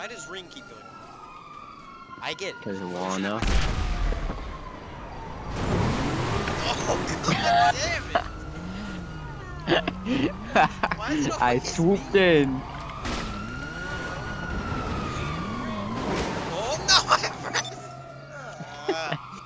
Why does Ring keep going? I get it. Because of Wano. Oh, god damn it! I swooped in. Oh no, my friend!